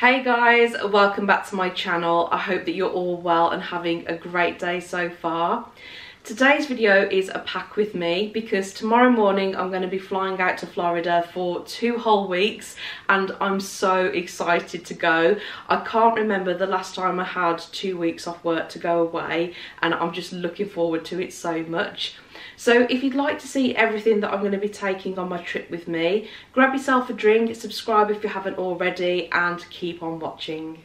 Hey guys, welcome back to my channel. I hope that you're all well and having a great day so far. Today's video is a pack with me because tomorrow morning I'm going to be flying out to Florida for two whole weeks and I'm so excited to go. I can't remember the last time I had two weeks off work to go away and I'm just looking forward to it so much. So if you'd like to see everything that I'm going to be taking on my trip with me, grab yourself a drink, subscribe if you haven't already, and keep on watching.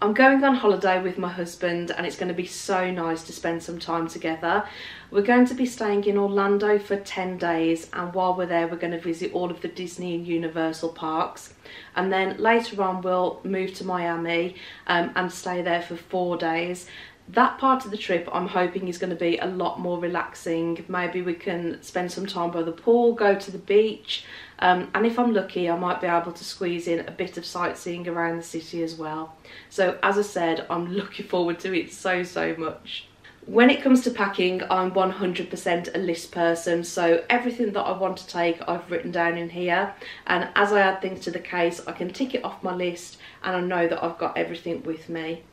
I'm going on holiday with my husband and it's going to be so nice to spend some time together. We're going to be staying in Orlando for 10 days and while we're there we're going to visit all of the Disney and Universal parks and then later on we'll move to Miami um, and stay there for four days that part of the trip I'm hoping is going to be a lot more relaxing. Maybe we can spend some time by the pool, go to the beach, um, and if I'm lucky I might be able to squeeze in a bit of sightseeing around the city as well. So as I said, I'm looking forward to it so, so much. When it comes to packing, I'm 100% a list person, so everything that I want to take I've written down in here, and as I add things to the case, I can tick it off my list and I know that I've got everything with me.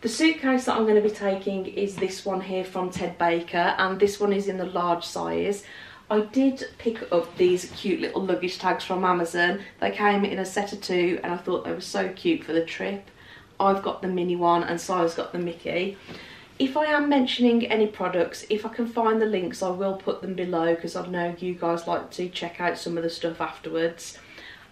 The suitcase that I'm going to be taking is this one here from Ted Baker and this one is in the large size. I did pick up these cute little luggage tags from Amazon. They came in a set of two and I thought they were so cute for the trip. I've got the Minnie one and Si's got the Mickey. If I am mentioning any products, if I can find the links, I will put them below because I know you guys like to check out some of the stuff afterwards.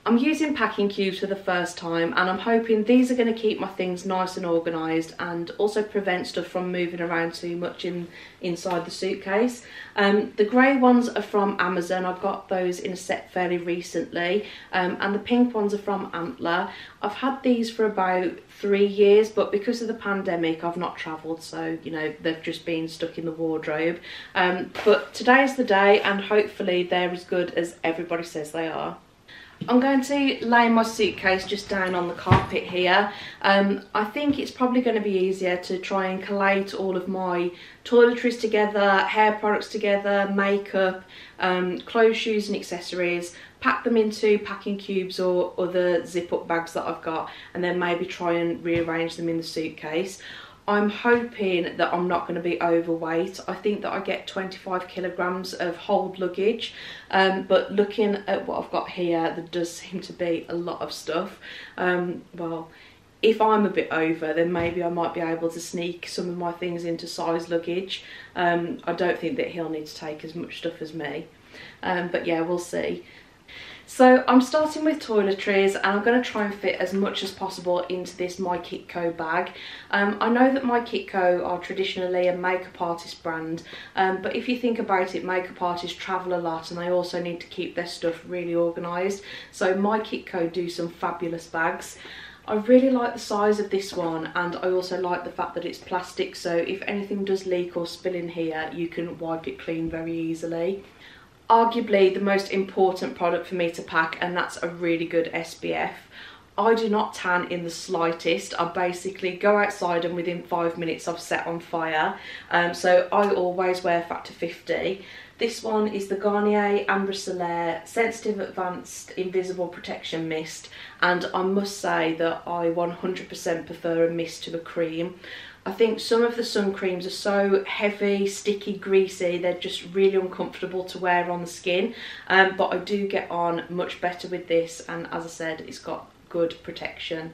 I'm using packing cubes for the first time and I'm hoping these are going to keep my things nice and organised and also prevent stuff from moving around too much in inside the suitcase. Um, the grey ones are from Amazon, I've got those in a set fairly recently um, and the pink ones are from Antler. I've had these for about three years but because of the pandemic I've not travelled so you know they've just been stuck in the wardrobe. Um, but today is the day and hopefully they're as good as everybody says they are. I'm going to lay my suitcase just down on the carpet here. Um, I think it's probably going to be easier to try and collate all of my toiletries together, hair products together, makeup, um, clothes, shoes and accessories, pack them into packing cubes or other zip up bags that I've got and then maybe try and rearrange them in the suitcase. I'm hoping that I'm not going to be overweight. I think that I get 25 kilograms of hold luggage, um, but looking at what I've got here, there does seem to be a lot of stuff. Um, well, if I'm a bit over, then maybe I might be able to sneak some of my things into Si's luggage. Um, I don't think that he'll need to take as much stuff as me. Um, but yeah, we'll see. So I'm starting with toiletries and I'm going to try and fit as much as possible into this My Kitco bag. Um, I know that My Kitco are traditionally a makeup artist brand, um, but if you think about it, makeup artists travel a lot and they also need to keep their stuff really organised. So My Kitco do some fabulous bags. I really like the size of this one and I also like the fact that it's plastic so if anything does leak or spill in here you can wipe it clean very easily arguably the most important product for me to pack and that's a really good SPF. I do not tan in the slightest. I basically go outside and within five minutes I've set on fire. Um, so I always wear factor 50. This one is the Garnier Ambre Solaire Sensitive Advanced Invisible Protection Mist and I must say that I 100% prefer a mist to a cream. I think some of the sun creams are so heavy, sticky, greasy, they're just really uncomfortable to wear on the skin. Um, but I do get on much better with this and as I said, it's got good protection.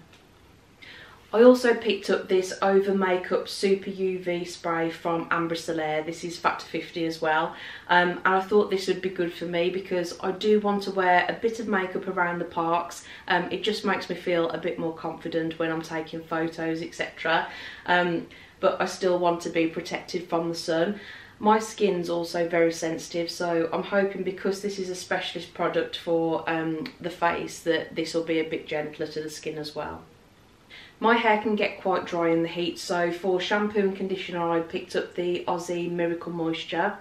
I also picked up this Over Makeup Super UV spray from Ambre Solaire. This is factor 50 as well. Um, and I thought this would be good for me because I do want to wear a bit of makeup around the parks. Um, it just makes me feel a bit more confident when I'm taking photos, etc. Um, but I still want to be protected from the sun. My skin's also very sensitive, so I'm hoping because this is a specialist product for um, the face that this will be a bit gentler to the skin as well. My hair can get quite dry in the heat, so for shampoo and conditioner I picked up the Aussie Miracle Moisture.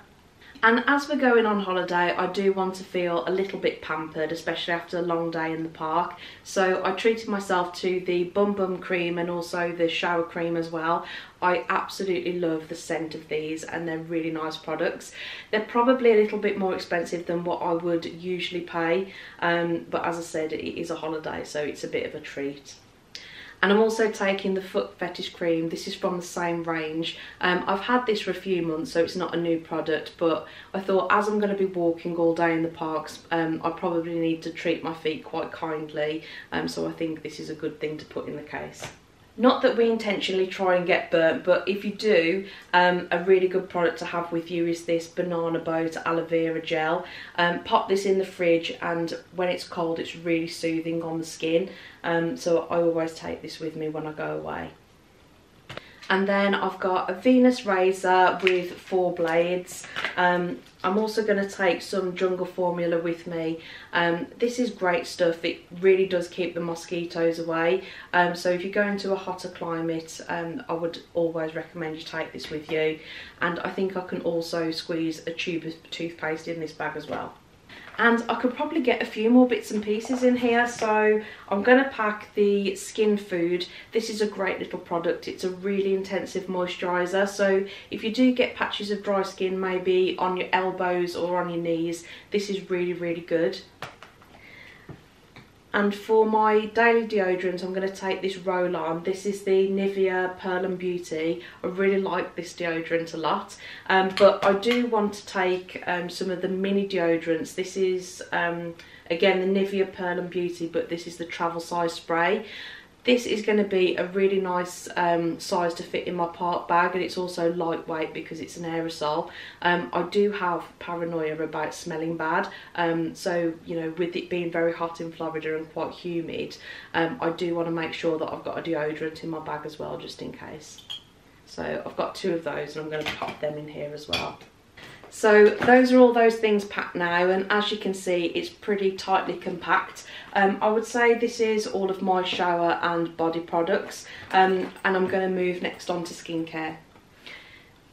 And as we're going on holiday, I do want to feel a little bit pampered, especially after a long day in the park. So I treated myself to the Bum Bum cream and also the shower cream as well. I absolutely love the scent of these and they're really nice products. They're probably a little bit more expensive than what I would usually pay, um, but as I said, it is a holiday, so it's a bit of a treat. And I'm also taking the Foot Fetish Cream. This is from the same range. Um, I've had this for a few months, so it's not a new product, but I thought as I'm going to be walking all day in the parks, um, I probably need to treat my feet quite kindly. Um, so I think this is a good thing to put in the case. Not that we intentionally try and get burnt, but if you do, um, a really good product to have with you is this Banana Boat Aloe Vera Gel. Um, pop this in the fridge and when it's cold it's really soothing on the skin. Um, so I always take this with me when I go away. And then I've got a Venus razor with four blades. Um, I'm also going to take some jungle formula with me. Um, this is great stuff. It really does keep the mosquitoes away. Um, so if you go into a hotter climate, um, I would always recommend you take this with you. And I think I can also squeeze a tube of toothpaste in this bag as well and I could probably get a few more bits and pieces in here so I'm going to pack the skin food. This is a great little product. It's a really intensive moisturizer so if you do get patches of dry skin maybe on your elbows or on your knees this is really really good and for my daily deodorant, I'm going to take this roll-on. This is the Nivea Pearl and Beauty. I really like this deodorant a lot. Um, but I do want to take um, some of the mini deodorants. This is, um, again, the Nivea Pearl and Beauty, but this is the travel size spray. This is going to be a really nice um, size to fit in my park bag and it's also lightweight because it's an aerosol. Um, I do have paranoia about smelling bad um, so you know with it being very hot in Florida and quite humid um, I do want to make sure that I've got a deodorant in my bag as well just in case. So I've got two of those and I'm going to pop them in here as well. So those are all those things packed now and as you can see it's pretty tightly compact. Um, I would say this is all of my shower and body products um, and I'm going to move next on to skincare.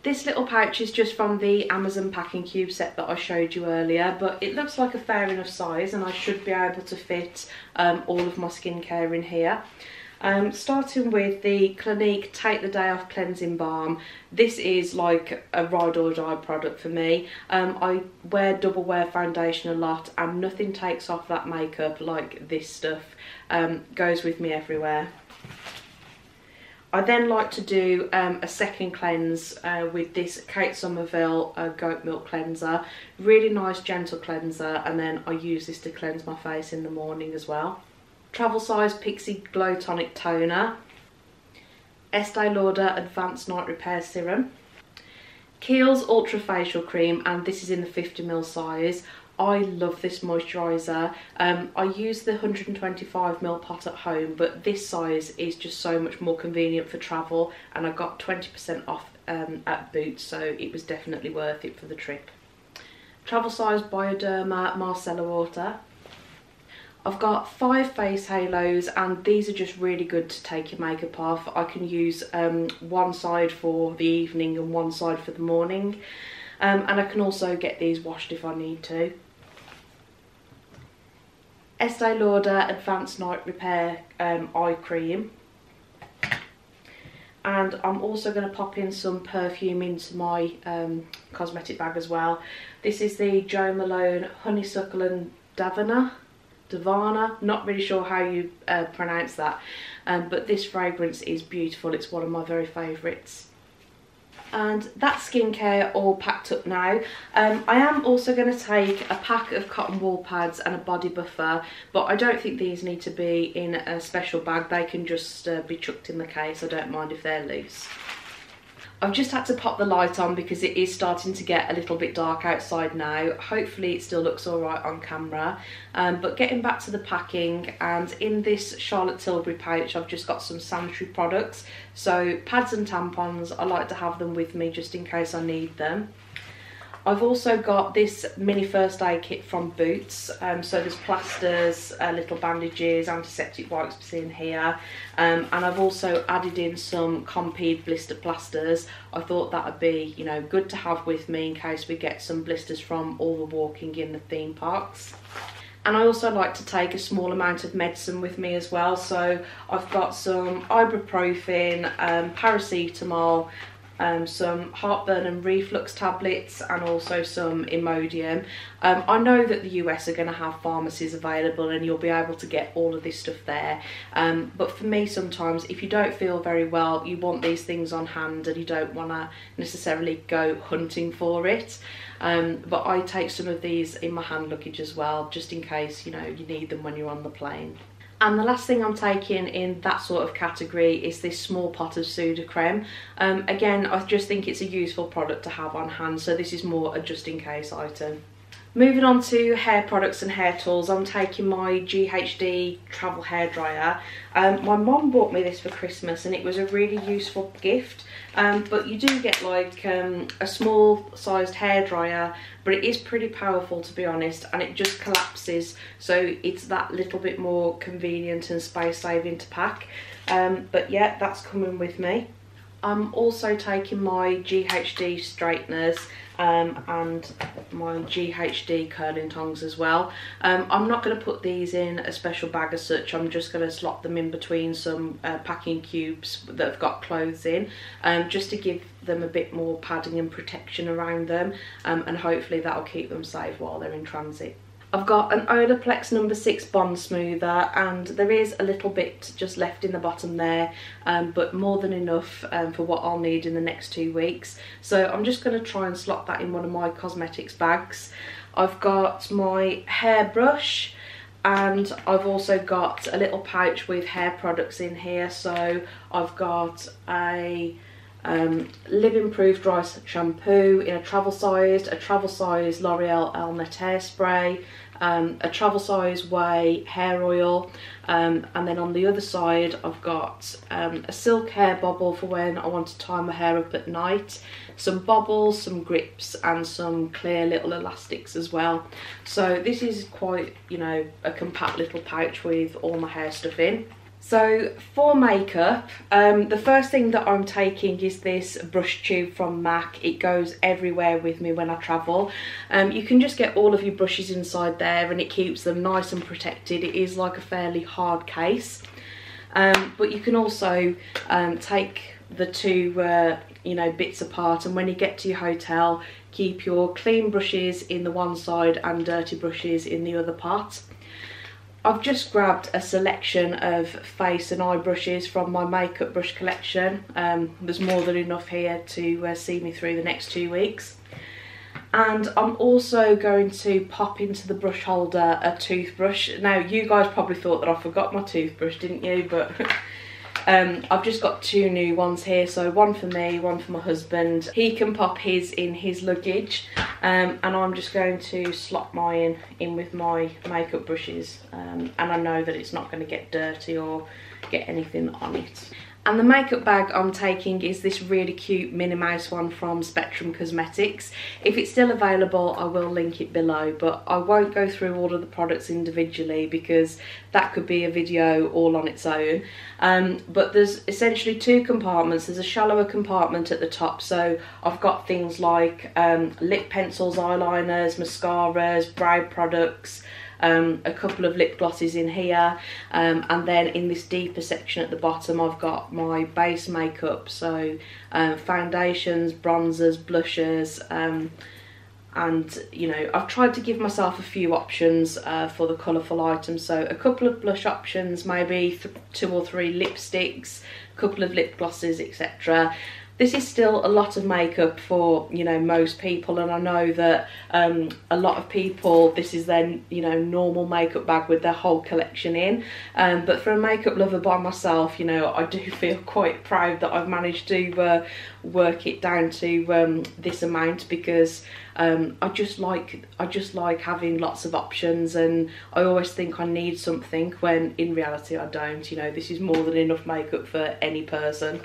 This little pouch is just from the Amazon packing cube set that I showed you earlier, but it looks like a fair enough size and I should be able to fit um, all of my skincare in here. Um, starting with the Clinique Take the Day Off Cleansing Balm. This is like a ride or die product for me. Um, I wear double wear foundation a lot and nothing takes off that makeup like this stuff. Um, goes with me everywhere. I then like to do um, a second cleanse uh, with this Kate Somerville uh, goat milk cleanser. Really nice gentle cleanser and then I use this to cleanse my face in the morning as well travel size Pixi Glow Tonic Toner, Estee Lauder Advanced Night Repair Serum, Kiehl's Ultra Facial Cream, and this is in the 50ml size. I love this moisturiser. Um, I use the 125ml pot at home, but this size is just so much more convenient for travel, and I got 20% off um, at Boots, so it was definitely worth it for the trip. Travel size Bioderma Micellar Water, I've got five face halos and these are just really good to take your makeup off. I can use um, one side for the evening and one side for the morning. Um, and I can also get these washed if I need to. Estee Lauder Advanced Night Repair um, Eye Cream. And I'm also going to pop in some perfume into my um, cosmetic bag as well. This is the Jo Malone Honeysuckle and Davina Davana, not really sure how you uh, pronounce that, um, but this fragrance is beautiful. It's one of my very favourites. And that's skincare all packed up now. Um, I am also going to take a pack of cotton wool pads and a body buffer, but I don't think these need to be in a special bag. They can just uh, be chucked in the case. I don't mind if they're loose. I've just had to pop the light on because it is starting to get a little bit dark outside now. Hopefully it still looks all right on camera. Um, but getting back to the packing and in this Charlotte Tilbury pouch I've just got some sanitary products. So pads and tampons, I like to have them with me just in case I need them. I've also got this mini first aid kit from Boots. Um, so there's plasters, uh, little bandages, antiseptic wipes in here. Um, and I've also added in some Compeed blister plasters. I thought that would be, you know, good to have with me in case we get some blisters from all the walking in the theme parks. And I also like to take a small amount of medicine with me as well. So I've got some ibuprofen, um, paracetamol, um, some heartburn and reflux tablets and also some Imodium. Um, I know that the US are going to have pharmacies available and you'll be able to get all of this stuff there. Um, but for me sometimes if you don't feel very well you want these things on hand and you don't want to necessarily go hunting for it. Um, but I take some of these in my hand luggage as well just in case you know you need them when you're on the plane. And the last thing I'm taking in that sort of category is this small pot of Sudocrem. Um, again, I just think it's a useful product to have on hand, so this is more a just in case item. Moving on to hair products and hair tools, I'm taking my GHD travel hair dryer. Um, my mom bought me this for Christmas and it was a really useful gift. Um, but you do get like um, a small sized hair dryer, but it is pretty powerful to be honest, and it just collapses. So it's that little bit more convenient and space saving to pack. Um, but yeah, that's coming with me. I'm also taking my GHD straighteners um, and my GHD curling tongs as well. Um, I'm not going to put these in a special bag as such, I'm just going to slot them in between some uh, packing cubes that have got clothes in, um, just to give them a bit more padding and protection around them, um, and hopefully that'll keep them safe while they're in transit. I've got an Olaplex number 6 Bond Smoother and there is a little bit just left in the bottom there um, but more than enough um, for what I'll need in the next two weeks. So I'm just going to try and slot that in one of my cosmetics bags. I've got my hairbrush and I've also got a little pouch with hair products in here so I've got a um, Living Proof Dry Shampoo in a travel sized, a travel sized L'Oreal Elnett hairspray, um, a travel size Ouai hair oil, um, and then on the other side I've got um, a silk hair bobble for when I want to tie my hair up at night, some bobbles, some grips, and some clear little elastics as well. So this is quite, you know, a compact little pouch with all my hair stuff in. So for makeup, um, the first thing that I'm taking is this brush tube from MAC. It goes everywhere with me when I travel. Um, you can just get all of your brushes inside there and it keeps them nice and protected. It is like a fairly hard case. Um, but you can also um, take the two uh, you know bits apart and when you get to your hotel keep your clean brushes in the one side and dirty brushes in the other part. I've just grabbed a selection of face and eye brushes from my makeup brush collection. Um, there's more than enough here to uh, see me through the next two weeks. And I'm also going to pop into the brush holder a toothbrush. Now, you guys probably thought that I forgot my toothbrush, didn't you? But Um, I've just got two new ones here, so one for me, one for my husband. He can pop his in his luggage, um, and I'm just going to slot mine in with my makeup brushes, um, and I know that it's not going to get dirty or get anything on it. And the makeup bag I'm taking is this really cute Minnie Mouse one from Spectrum Cosmetics. If it's still available, I will link it below, but I won't go through all of the products individually because that could be a video all on its own. Um, but there's essentially two compartments. There's a shallower compartment at the top, so I've got things like um, lip pencils, eyeliners, mascaras, brow products, um, a couple of lip glosses in here. Um, and then in this deeper section at the bottom I've got my base makeup. So um, foundations, bronzers, blushers um, and you know I've tried to give myself a few options uh, for the colourful items. So a couple of blush options maybe two or three lipsticks a couple of lip glosses etc this is still a lot of makeup for you know most people and I know that um, a lot of people this is their you know normal makeup bag with their whole collection in. Um, but for a makeup lover by myself you know I do feel quite proud that I've managed to uh, work it down to um, this amount because um, I just like I just like having lots of options and I always think I need something when in reality I don't. You know this is more than enough makeup for any person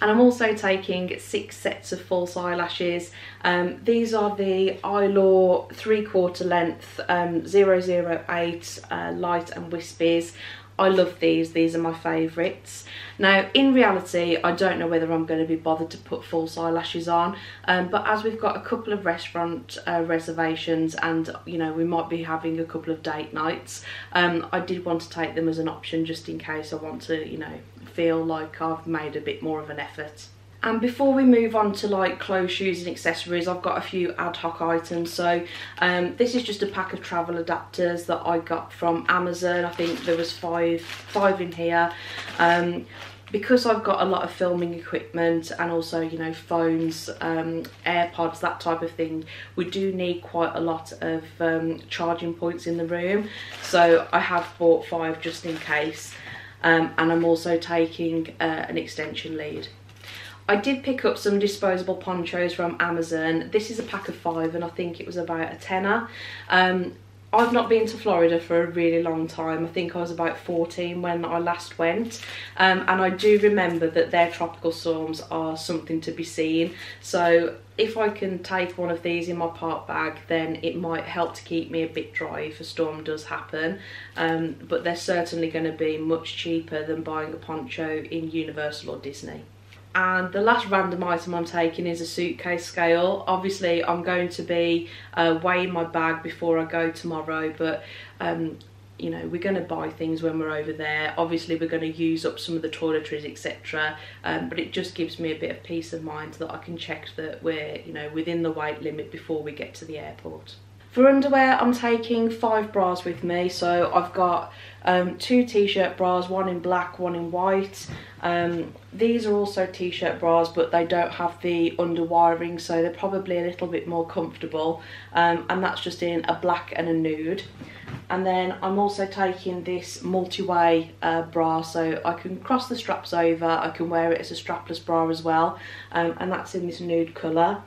and I'm also taking six sets of false eyelashes. Um, these are the Eylure three quarter length um, 008 uh, light and wispies. I love these, these are my favourites. Now, in reality, I don't know whether I'm going to be bothered to put false eyelashes on, um, but as we've got a couple of restaurant uh, reservations and, you know, we might be having a couple of date nights, um, I did want to take them as an option just in case I want to, you know, feel like I've made a bit more of an effort. And before we move on to like clothes, shoes and accessories, I've got a few ad hoc items. So um, this is just a pack of travel adapters that I got from Amazon. I think there was five, five in here. Um, because I've got a lot of filming equipment and also, you know, phones, um, AirPods, that type of thing, we do need quite a lot of um, charging points in the room. So I have bought five just in case. Um, and I'm also taking uh, an extension lead. I did pick up some disposable ponchos from Amazon. This is a pack of five and I think it was about a tenner. Um, I've not been to Florida for a really long time. I think I was about 14 when I last went. Um, and I do remember that their tropical storms are something to be seen. So if I can take one of these in my park bag, then it might help to keep me a bit dry if a storm does happen. Um, but they're certainly going to be much cheaper than buying a poncho in Universal or Disney and the last random item I'm taking is a suitcase scale. Obviously I'm going to be uh, weighing my bag before I go tomorrow but um, you know we're going to buy things when we're over there obviously we're going to use up some of the toiletries etc um, but it just gives me a bit of peace of mind that I can check that we're you know within the weight limit before we get to the airport. For underwear, I'm taking five bras with me. So I've got um, two t-shirt bras, one in black, one in white. Um, these are also t-shirt bras, but they don't have the underwiring, so they're probably a little bit more comfortable. Um, and that's just in a black and a nude. And then I'm also taking this multi-way uh, bra, so I can cross the straps over, I can wear it as a strapless bra as well. Um, and that's in this nude colour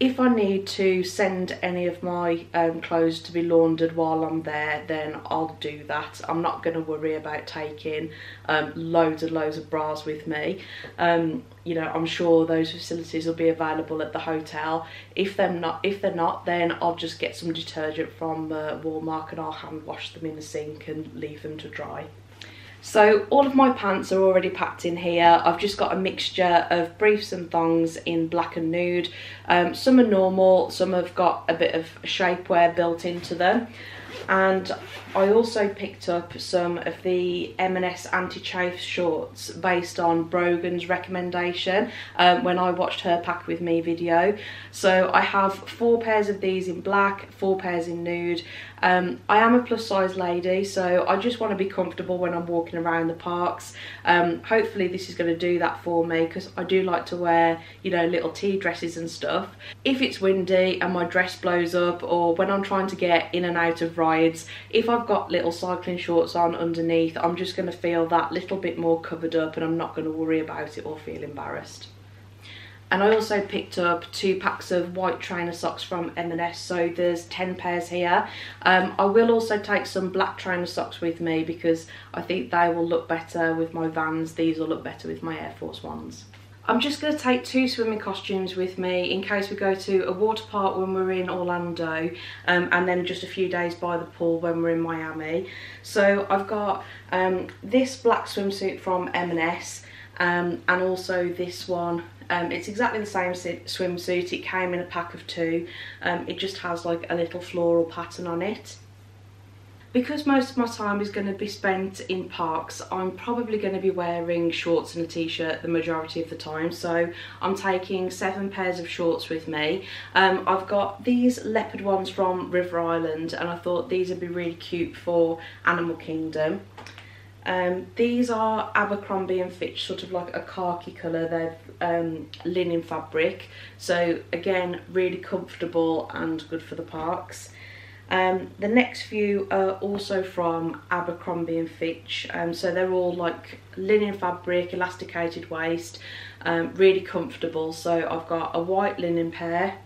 if I need to send any of my um, clothes to be laundered while I'm there then I'll do that. I'm not going to worry about taking um, loads and loads of bras with me. Um, you know I'm sure those facilities will be available at the hotel. If they're not if they're not then I'll just get some detergent from uh, Walmart and I'll hand wash them in the sink and leave them to dry so all of my pants are already packed in here. I've just got a mixture of briefs and thongs in black and nude. Um, some are normal, some have got a bit of shapewear built into them and I also picked up some of the M&S anti-chafe shorts based on Brogan's recommendation um, when I watched her pack with me video. So I have four pairs of these in black, four pairs in nude. Um, I am a plus size lady so I just want to be comfortable when I'm walking around the parks. Um, hopefully this is going to do that for me because I do like to wear you know little tea dresses and stuff. If it's windy and my dress blows up or when I'm trying to get in and out of rides, if I've got little cycling shorts on underneath, I'm just going to feel that little bit more covered up and I'm not going to worry about it or feel embarrassed. And I also picked up two packs of white trainer socks from M&S, so there's 10 pairs here. Um, I will also take some black trainer socks with me because I think they will look better with my Vans. These will look better with my Air Force Ones. I'm just going to take two swimming costumes with me in case we go to a water park when we're in Orlando um, and then just a few days by the pool when we're in Miami. So I've got um, this black swimsuit from M&S um, and also this one. Um, it's exactly the same swimsuit, it came in a pack of two. Um, it just has like a little floral pattern on it. Because most of my time is going to be spent in parks I'm probably going to be wearing shorts and a t-shirt the majority of the time. So I'm taking seven pairs of shorts with me. Um, I've got these leopard ones from River Island and I thought these would be really cute for Animal Kingdom um, these are Abercrombie and Fitch, sort of like a khaki colour. They're um, linen fabric. So again, really comfortable and good for the parks. Um, the next few are also from Abercrombie and Fitch, um, so they're all like linen fabric, elasticated waist, um, really comfortable. So I've got a white linen pair,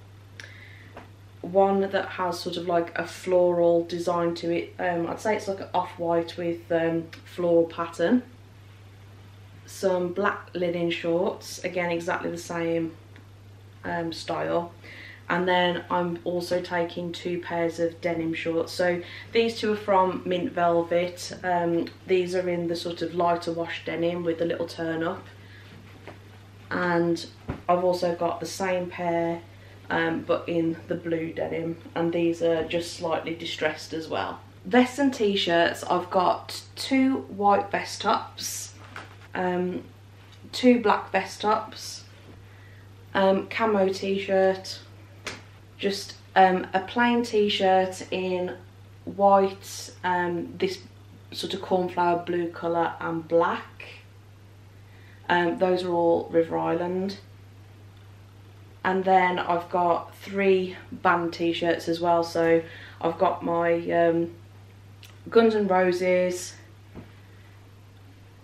one that has sort of like a floral design to it. Um, I'd say it's like an off-white with um, floral pattern. some black linen shorts, again exactly the same um, style. And then I'm also taking two pairs of denim shorts. So these two are from Mint Velvet. Um, these are in the sort of lighter wash denim with a little turn up. And I've also got the same pair um, but in the blue denim. And these are just slightly distressed as well. Vests and t-shirts, I've got two white vest tops, um, two black vest tops, um, camo t-shirt, just um, a plain t-shirt in white, um, this sort of cornflower blue colour and black. Um, those are all River Island. And then I've got three band t-shirts as well. So I've got my um, Guns N' Roses,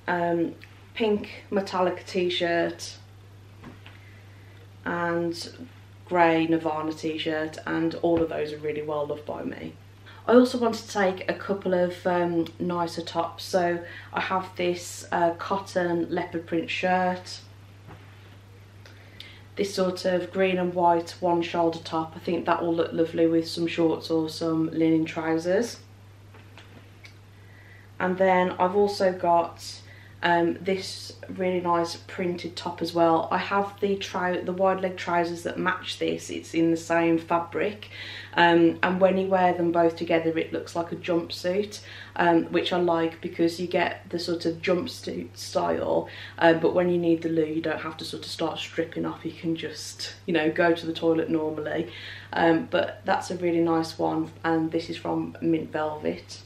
um, pink metallic t-shirt and grey Nirvana t-shirt and all of those are really well loved by me. I also wanted to take a couple of um, nicer tops so I have this uh, cotton leopard print shirt this sort of green and white one shoulder top. I think that will look lovely with some shorts or some linen trousers. And then I've also got um, this really nice printed top as well. I have the the wide leg trousers that match this. It's in the same fabric um, and when you wear them both together it looks like a jumpsuit um, which I like because you get the sort of jumpsuit style uh, but when you need the loo you don't have to sort of start stripping off. You can just you know go to the toilet normally um, but that's a really nice one and this is from Mint Velvet.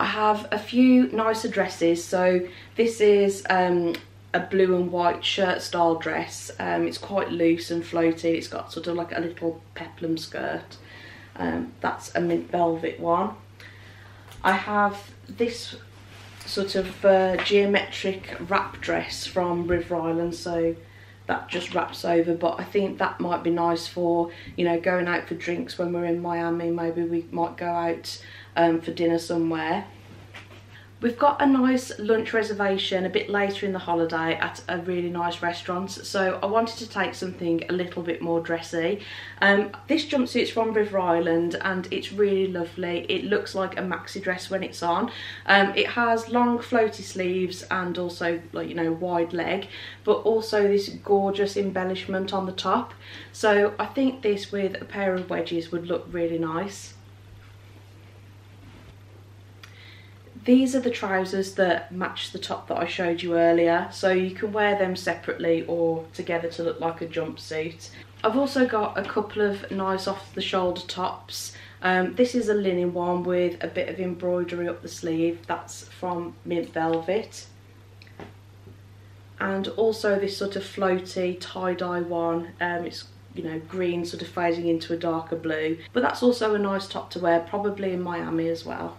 I have a few nicer dresses. So this is um, a blue and white shirt style dress. Um, it's quite loose and floaty. It's got sort of like a little peplum skirt. Um, that's a mint velvet one. I have this sort of uh, geometric wrap dress from River Island. So that just wraps over but I think that might be nice for you know going out for drinks when we're in Miami maybe we might go out um, for dinner somewhere. We've got a nice lunch reservation a bit later in the holiday at a really nice restaurant so I wanted to take something a little bit more dressy. Um, this jumpsuit's from River Island and it's really lovely. It looks like a maxi dress when it's on. Um, it has long floaty sleeves and also like you know wide leg but also this gorgeous embellishment on the top. So I think this with a pair of wedges would look really nice. These are the trousers that match the top that I showed you earlier. So you can wear them separately or together to look like a jumpsuit. I've also got a couple of nice off the shoulder tops. Um, this is a linen one with a bit of embroidery up the sleeve. That's from Mint Velvet. And also this sort of floaty tie-dye one. Um, it's you know green sort of fading into a darker blue. But that's also a nice top to wear, probably in Miami as well.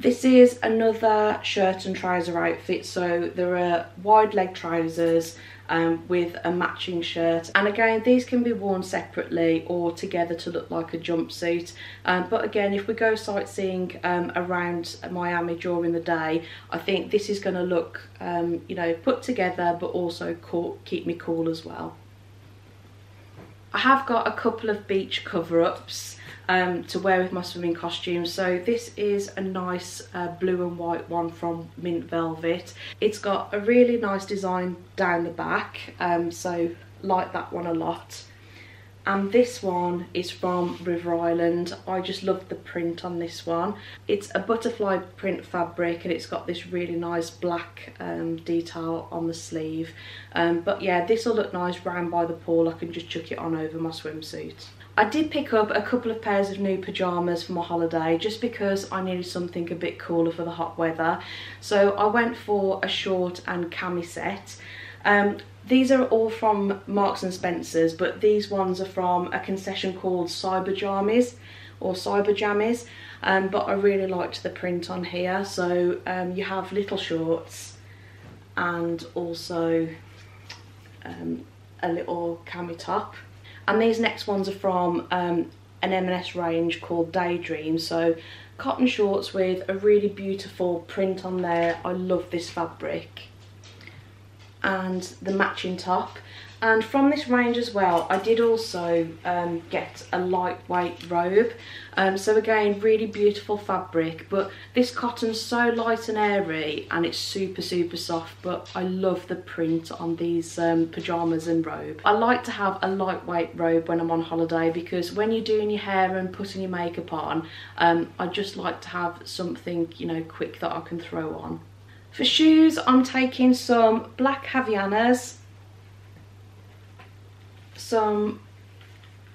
This is another shirt and trouser outfit. So there are wide leg trousers um, with a matching shirt. And again, these can be worn separately or together to look like a jumpsuit. Um, but again, if we go sightseeing um, around Miami during the day, I think this is going to look, um, you know, put together, but also cool, keep me cool as well. I have got a couple of beach cover-ups um, to wear with my swimming costume. So this is a nice uh, blue and white one from Mint Velvet. It's got a really nice design down the back, um, so like that one a lot. And this one is from River Island. I just love the print on this one. It's a butterfly print fabric and it's got this really nice black um, detail on the sleeve. Um, but yeah, this will look nice round by the pool. I can just chuck it on over my swimsuit. I did pick up a couple of pairs of new pyjamas for my holiday just because I needed something a bit cooler for the hot weather. So I went for a short and cami set. Um, these are all from Marks and Spencer's, but these ones are from a concession called Cyber Jammies or Cyber Jammies. Um, but I really liked the print on here. So um, you have little shorts and also um, a little cami top. And these next ones are from um, an M&S range called Daydream. So cotton shorts with a really beautiful print on there. I love this fabric. and the matching top and from this range as well I did also um, get a lightweight robe um, so again really beautiful fabric but this cotton's so light and airy and it's super super soft but I love the print on these um, pyjamas and robe. I like to have a lightweight robe when I'm on holiday because when you're doing your hair and putting your makeup on um, I just like to have something you know quick that I can throw on. For shoes I'm taking some black Havaianas some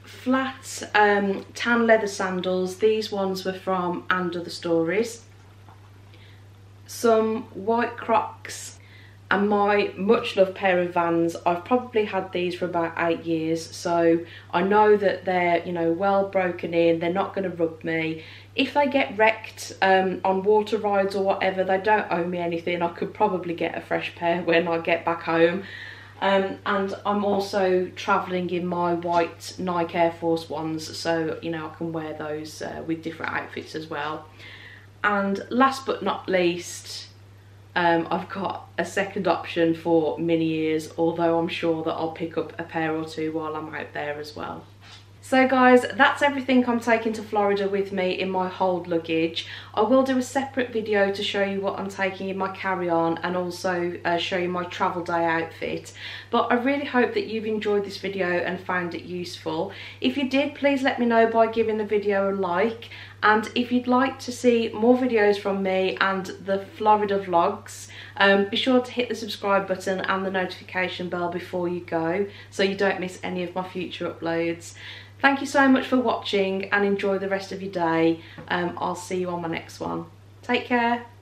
flat um, tan leather sandals. These ones were from And Other Stories. Some white Crocs and my much loved pair of Vans. I've probably had these for about eight years so I know that they're you know well broken in, they're not going to rub me. If they get wrecked um, on water rides or whatever, they don't owe me anything. I could probably get a fresh pair when I get back home. Um, and I'm also travelling in my white Nike Air Force ones, so you know I can wear those uh, with different outfits as well. And last but not least, um, I've got a second option for Minnie ears, although I'm sure that I'll pick up a pair or two while I'm out there as well. So guys, that's everything I'm taking to Florida with me in my hold luggage. I will do a separate video to show you what I'm taking in my carry-on and also uh, show you my travel day outfit. But I really hope that you've enjoyed this video and found it useful. If you did, please let me know by giving the video a like. And if you'd like to see more videos from me and the Florida vlogs, um, be sure to hit the subscribe button and the notification bell before you go so you don't miss any of my future uploads. Thank you so much for watching and enjoy the rest of your day. Um, I'll see you on my next one. Take care.